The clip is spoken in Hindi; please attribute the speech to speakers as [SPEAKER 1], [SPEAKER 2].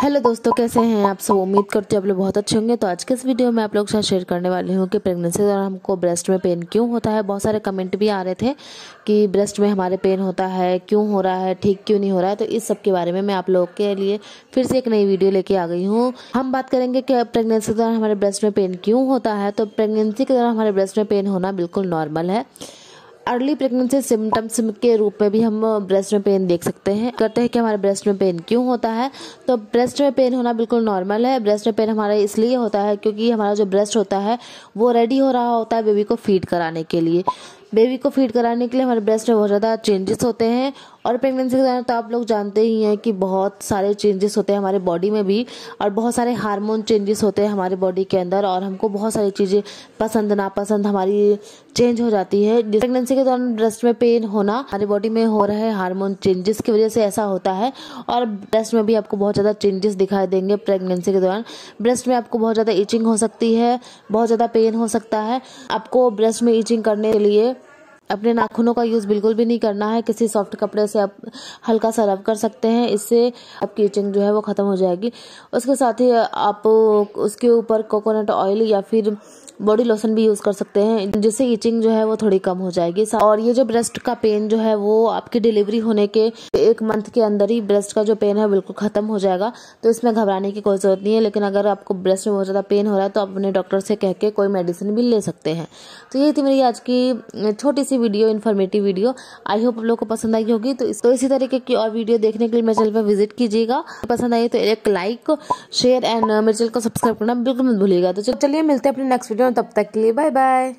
[SPEAKER 1] हेलो दोस्तों, कैसे हैं आप सब? उम्मीद करते हैं आप लोग बहुत अच्छे होंगे। तो आज के इस वीडियो में आप लोग साथ शेयर करने वाली हूँ कि प्रेगनेंसी दौरान हमको ब्रेस्ट में पेन क्यों होता है। बहुत सारे कमेंट भी आ रहे थे कि ब्रेस्ट में हमारे पेन होता है, क्यों हो रहा है, ठीक क्यों नहीं हो रहा है। तो इस सब के बारे में मैं आप लोग के लिए फिर से एक नई वीडियो लेके आ गई हूँ। हम बात करेंगे कि प्रेगनेंसी के दौरान हमारे ब्रेस्ट में पेन क्यों होता है। तो प्रेगनेंसी के दौरान हमारे ब्रेस्ट में पेन होना बिल्कुल नॉर्मल है। अर्ली प्रेगनेंसी सिम्टम्स के रूप में भी हम ब्रेस्ट में पेन देख सकते हैं। करते हैं कि हमारे ब्रेस्ट में पेन क्यों होता है? तो ब्रेस्ट में पेन होना बिल्कुल नॉर्मल है। ब्रेस्ट में पेन हमारा इसलिए होता है क्योंकि हमारा जो ब्रेस्ट होता है, वो रेडी हो रहा होता है बेबी को फ़ीड कराने के लिए। बेबी को फ़ीड कराने के लिए हमारे ब्रेस्ट में बहुत ज़्यादा चेंजेस होते हैं और प्रेगनेंसी के दौरान तो आप लोग जानते ही हैं कि बहुत सारे चेंजेस होते हैं हमारे बॉडी में भी और बहुत सारे हार्मोन चेंजेस होते हैं हमारे बॉडी के अंदर और हमको बहुत सारी चीज़ें पसंद, नापसंद हमारी चेंज हो जाती है। प्रेगनेंसी के दौरान ब्रेस्ट में पेन होना हमारी बॉडी में हो रहे हार्मोन चेंजेस की वजह से ऐसा होता है और ब्रेस्ट में भी आपको बहुत ज़्यादा चेंजेस दिखाई देंगे प्रेगनेंसी के दौरान। ब्रेस्ट में आपको बहुत ज़्यादा ईचिंग हो सकती है, बहुत ज़्यादा पेन हो सकता है। आपको ब्रेस्ट में ईचिंग करने के लिए अपने नाखूनों का यूज़ बिल्कुल भी नहीं करना है। किसी सॉफ्ट कपड़े से आप हल्का सा रब कर सकते हैं। इससे आपकी इचिंग जो है वो ख़त्म हो जाएगी। उसके साथ ही आप उसके ऊपर कोकोनट ऑयल या फिर बॉडी लोशन भी यूज़ कर सकते हैं, जिससे इचिंग जो है वो थोड़ी कम हो जाएगी। और ये जो ब्रेस्ट का पेन जो है वो आपकी डिलीवरी होने के एक मंथ के अंदर ही ब्रेस्ट का जो पेन है बिल्कुल ख़त्म हो जाएगा। तो इसमें घबराने की कोई ज़रूरत नहीं है, लेकिन अगर आपको ब्रेस्ट में बहुत ज़्यादा पेन हो रहा है तो आप अपने डॉक्टर से कह के कोई मेडिसिन भी ले सकते हैं। तो ये थी मेरी आज की छोटी सी video informative video I hope आप लोग को पसंद आई होगी। तो, इस, तो इसी तरीके की और वीडियो देखने के लिए मेरे चैनल पर विज़िट कीजिएगा। पसंद आई तो एक लाइक शेयर एंड मेरे चैनल को सब्सक्राइब करना बिल्कुल मत भूलिएगा। तो चलिए मिलते हैं अपने नेक्स्ट वीडियो में। तब तक के लिए बाय बाय